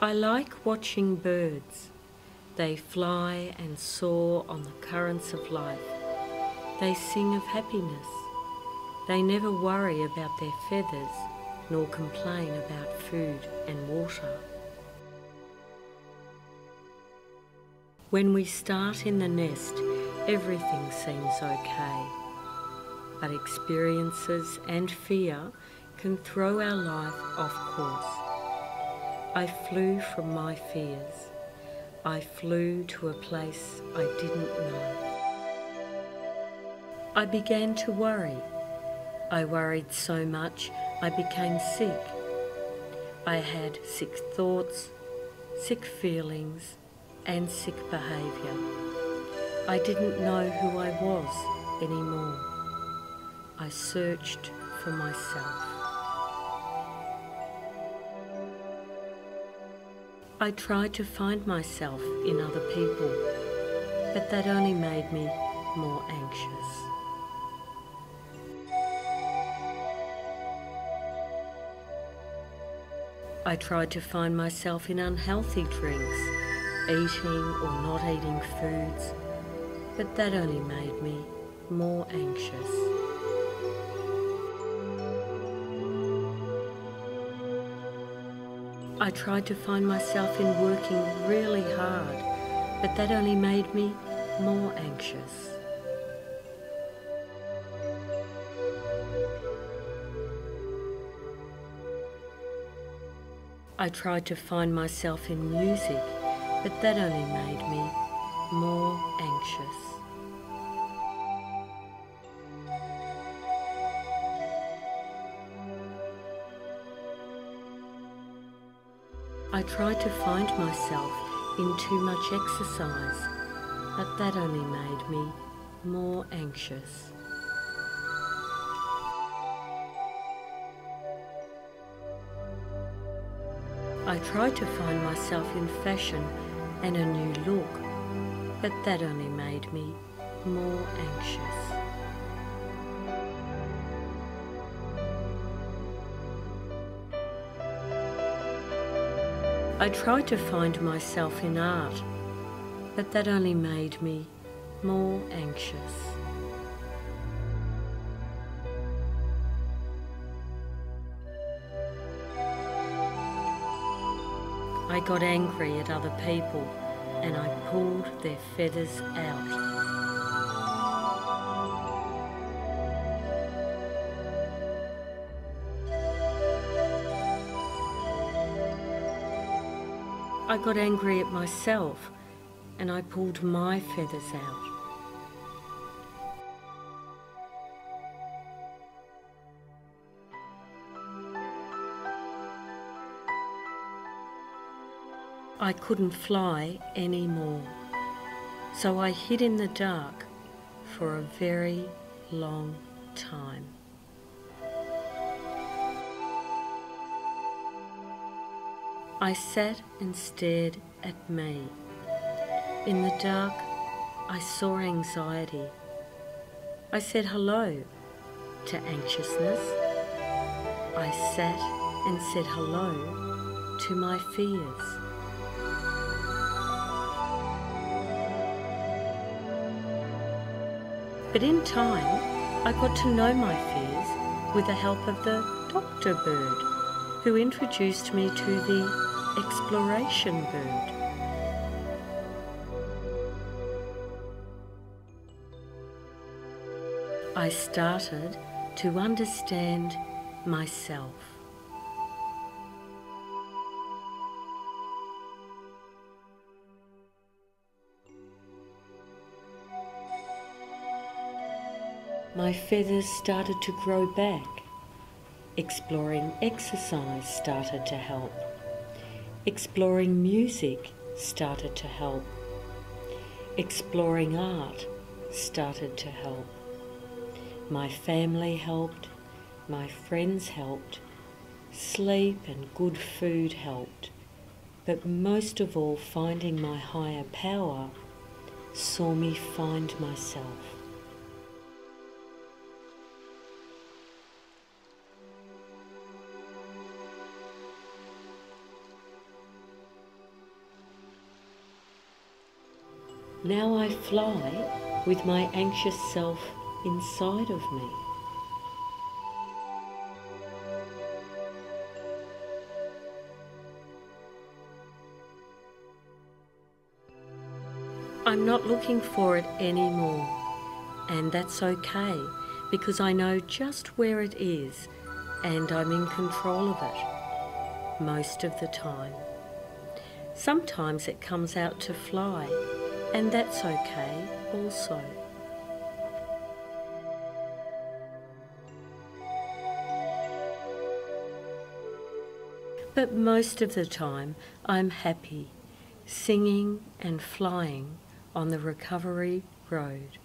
I like watching birds. They fly and soar on the currents of life. They sing of happiness. They never worry about their feathers nor complain about food and water. When we start in the nest, everything seems okay. But experiences and fear can throw our life off course. I flew from my fears. I flew to a place I didn't know. I began to worry. I worried so much I became sick. I had sick thoughts, sick feelings, and sick behaviour. I didn't know who I was anymore. I searched for myself. I tried to find myself in other people, but that only made me more anxious. I tried to find myself in unhealthy drinks, eating or not eating foods, but that only made me more anxious. I tried to find myself in working really hard, but that only made me more anxious. I tried to find myself in music, but that only made me more anxious. I tried to find myself in too much exercise, but that only made me more anxious. I tried to find myself in fashion and a new look, but that only made me more anxious. I tried to find myself in art, but that only made me more anxious. I got angry at other people and I pulled their feathers out. I got angry at myself and I pulled my feathers out. I couldn't fly anymore, so I hid in the dark for a very long time. I sat and stared at me. In the dark, I saw anxiety. I said hello to anxiousness. I sat and said hello to my fears. But in time, I got to know my fears with the help of the doctor bird, who introduced me to the exploration bird. I started to understand myself. My feathers started to grow back. Exploring exercise started to help. Exploring music started to help. Exploring art started to help. My family helped, my friends helped, sleep and good food helped, but most of all, finding my higher power saw me find myself. Now I fly with my anxious self inside of me. I'm not looking for it anymore, and that's okay because I know just where it is and I'm in control of it most of the time. Sometimes it comes out to fly, and that's okay also. But most of the time, I'm happy, singing and flying on the recovery road.